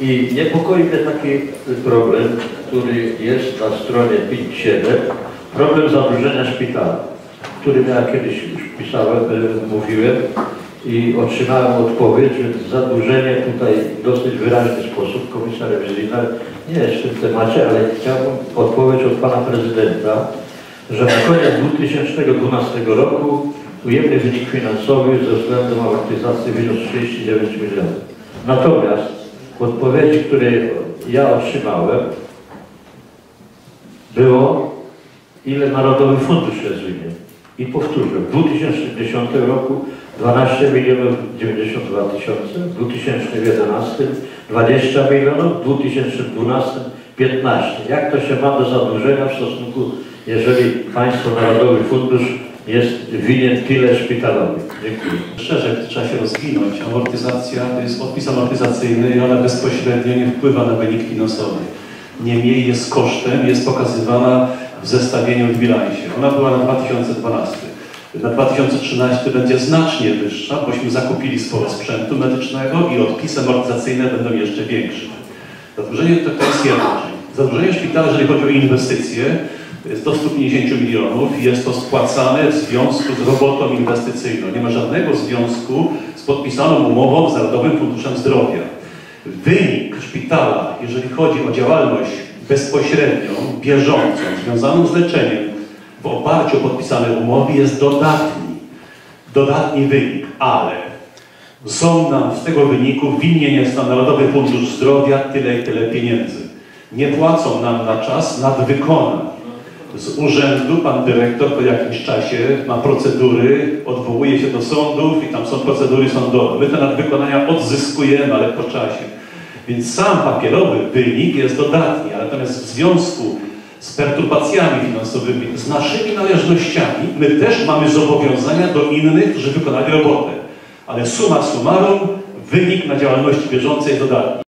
I niepokoi mnie taki problem, który jest na stronie 5.7, problem zadłużenia szpitala, który ja kiedyś już pisałem, e, mówiłem i otrzymałem odpowiedź, że zadłużenie tutaj w dosyć wyraźny sposób, komisja rewizyjna nie jest w tym temacie, ale chciałbym odpowiedź od pana prezydenta, że na koniec 2012 roku ujemny wynik finansowy ze względu na amortyzację wyniósł 39 milionów. Natomiast w odpowiedzi, które ja otrzymałem, było ile Narodowy Fundusz jest winien. I powtórzę, w 2010 roku 12 milionów 92 tysiące, w 2011 20 milionów, w 2012 15. Jak to się ma do zadłużenia w stosunku, jeżeli Państwo Narodowy Fundusz jest winien tyle szpitalowi? Dziękuję. Szczerze, trzeba się rozwinąć. Amortyzacja to jest odpis amortyzacyjny i ona bezpośrednio nie wpływa na wynik finansowy. Niemniej jest kosztem, jest pokazywana w zestawieniu w bilansie. Ona była na 2012. Na 2013 będzie znacznie wyższa, bośmy zakupili sporo sprzętu medycznego i odpisy amortyzacyjne będą jeszcze większe. Zadłużenie to, to jest jedna część. Zadłużenie szpitala, jeżeli chodzi o inwestycje, do 150 milionów jest to spłacane w związku z robotą inwestycyjną. Nie ma żadnego związku z podpisaną umową z Narodowym Funduszem Zdrowia. Wynik szpitala, jeżeli chodzi o działalność bezpośrednią, bieżącą, związaną z leczeniem w oparciu o podpisane umowy jest dodatni. Dodatni wynik, ale są nam z tego wyniku winien jest nam Narodowy Fundusz Zdrowia tyle i tyle pieniędzy. Nie płacą nam na czas nadwykonań. Z urzędu pan dyrektor po jakimś czasie ma procedury, odwołuje się do sądów i tam są procedury sądowe. My te nadwykonania odzyskujemy, ale po czasie. Więc sam papierowy wynik jest dodatni, natomiast w związku z perturbacjami finansowymi, z naszymi należnościami, my też mamy zobowiązania do innych, którzy wykonali robotę. Ale summa summarum, wynik na działalności bieżącej dodatni.